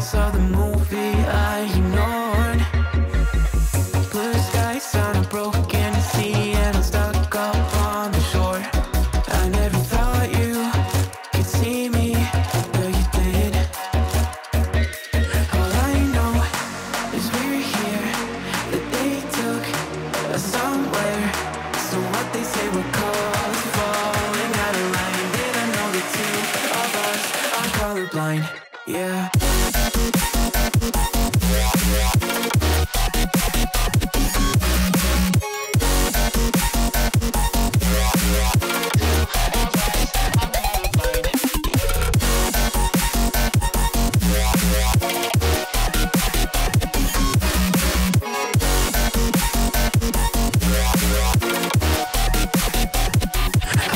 saw the movie I ignored. Blue skies on a broken sea And I'm stuck up on the shore. I never thought you could see me But you did. All I know is we're here. That they took us somewhere. So what they say we're called Falling out of line. Did I know the two of us are colorblind? Yeah.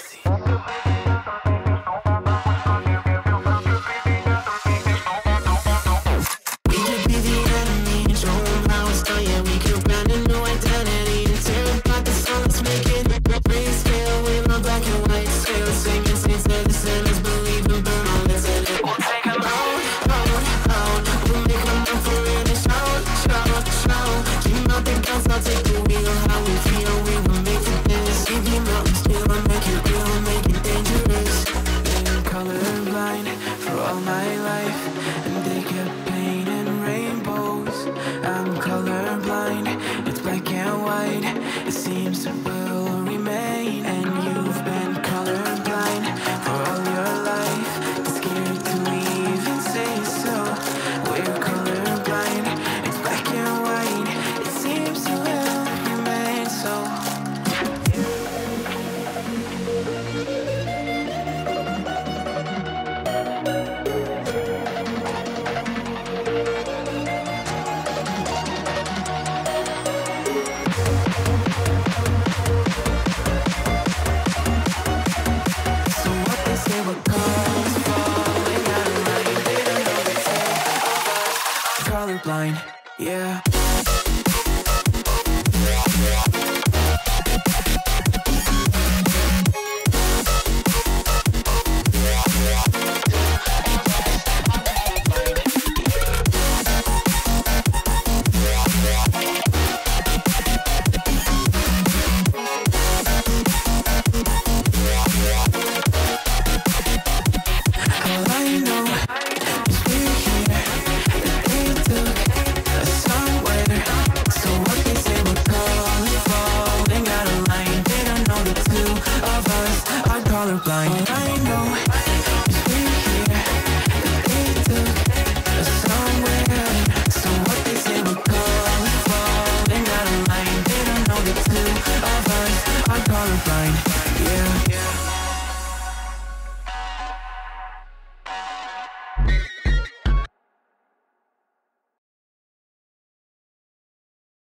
Crazy. blind, yeah. colorblind. All I know is we're here. They took us somewhere. So what they say we're calling for, they're not line? They don't know the two of us are colorblind.